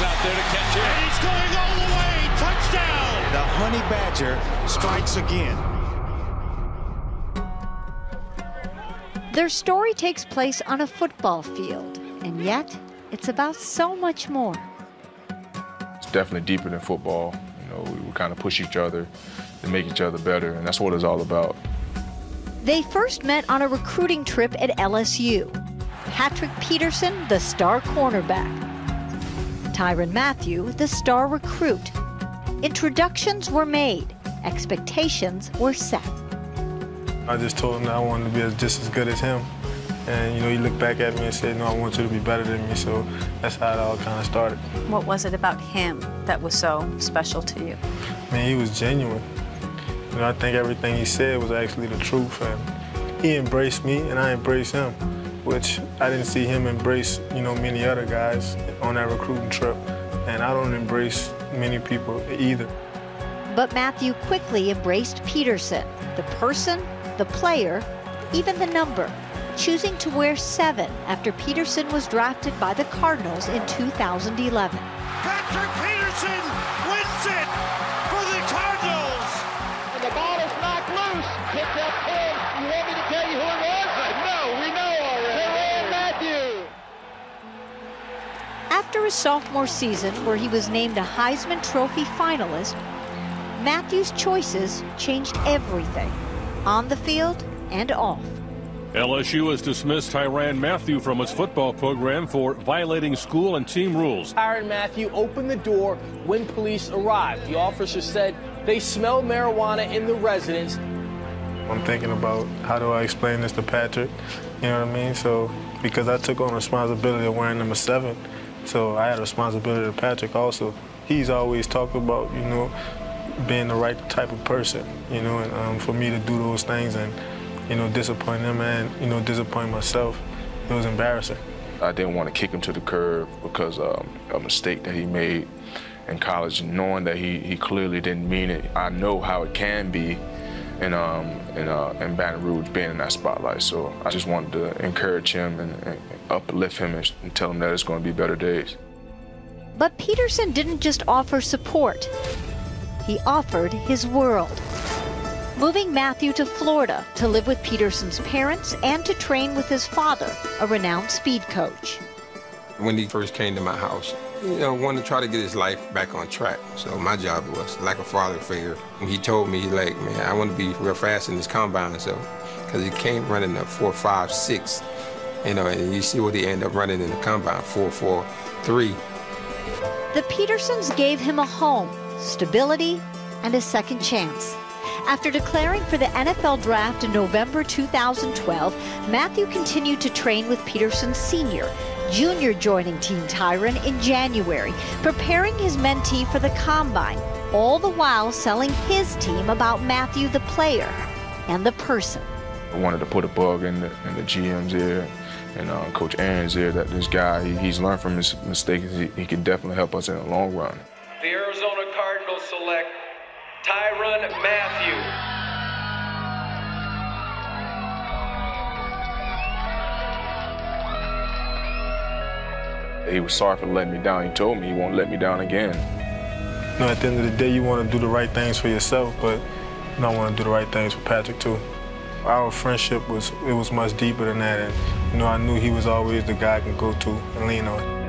Sanders out there to catch it. And he's going all the way. Touchdown. The Honey Badger strikes again. Their story takes place on a football field, and yet it's about so much more. It's definitely deeper than football. You know, we, we kind of push each other to make each other better, and that's what it's all about. They first met on a recruiting trip at LSU. Patrick Peterson, the star cornerback. Tyrann Mathieu, the star recruit. Introductions were made, expectations were set. I just told him that I wanted to be just as good as him. And, you know, he looked back at me and said, no, I want you to be better than me. So that's how it all kind of started. What was it about him that was so special to you? I mean, he was genuine. You know, I think everything he said was actually the truth. And he embraced me, and I embraced him, which I didn't see him embrace, you know, many other guys on that recruiting trip. And I don't embrace many people either. But Mathieu quickly embraced Peterson, the person the player, even the number, choosing to wear seven after Peterson was drafted by the Cardinals in 2011. Patrick Peterson wins it After his sophomore season, where he was named a Heisman Trophy finalist, Mathieu's choices changed everything on the field and off. LSU has dismissed Tyrann Mathieu from its football program for violating school and team rules. Tyrann Mathieu opened the door when police arrived. The officer said they smelled marijuana in the residence. I'm thinking about how do I explain this to Patrick, you know what I mean? So, because I took on responsibility of wearing number seven, so I had a responsibility to Patrick also. He's always talked about, you know, being the right type of person, you know, and um, for me to do those things and, you know, disappoint him and, you know, disappoint myself, it was embarrassing. I didn't want to kick him to the curb because um, of a mistake that he made in college, knowing that he, he clearly didn't mean it. I know how it can be in, um, in, uh, in Baton Rouge being in that spotlight. So I just wanted to encourage him and, and uplift him and, and tell him that it's going to be better days. But Peterson didn't just offer support he offered his world. Moving Mathieu to Florida to live with Peterson's parents and to train with his father, a renowned speed coach. When he first came to my house, you know, wanted to try to get his life back on track. So my job was like a father figure. And he told me, like, man, I want to be real fast in this combine. So, because he came running a four, five, six, you know, and you see what he ended up running in the combine, four, four, three. The Petersons gave him a home stability, and a second chance. After declaring for the NFL draft in November 2012, Mathieu continued to train with Peterson Sr., Junior joining Team Tyrann in January, preparing his mentee for the combine, all the while selling his team about Mathieu the player and the person. I wanted to put a bug in the, in the GM's ear and uh, Coach Arians' ear that this guy, he, he's learned from his mistakes. He, he can definitely help us in the long run. The Arizona Cardinals select Tyrann Mathieu. He was sorry for letting me down. He told me he won't let me down again. You know, at the end of the day, you want to do the right things for yourself, but you I want to do the right things for Patrick too. Our friendship was it was much deeper than that, and you know, I knew he was always the guy I can go to and lean on.